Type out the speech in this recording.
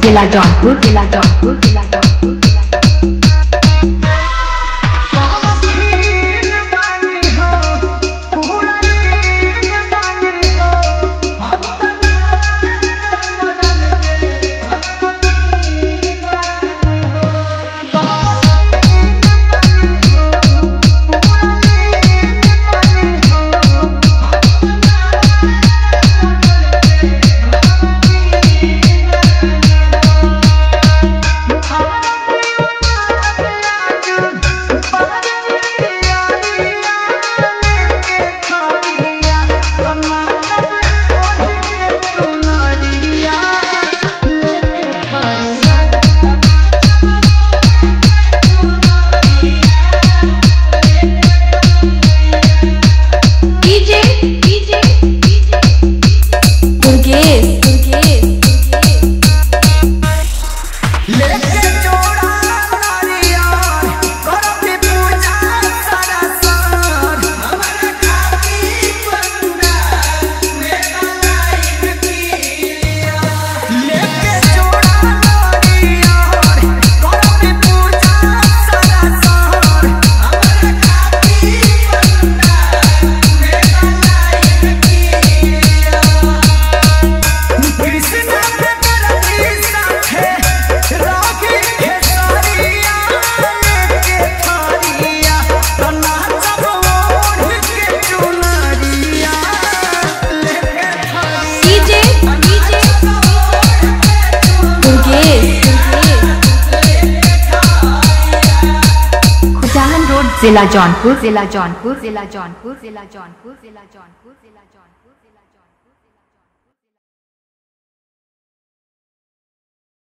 de a dot, de a dot, de a dot. जिला जौनपुर जिला जौनपुर जिला जौनपुर जिला जौनपुर जिला जौनपुर जिला जौनपुर जिला जौनपुर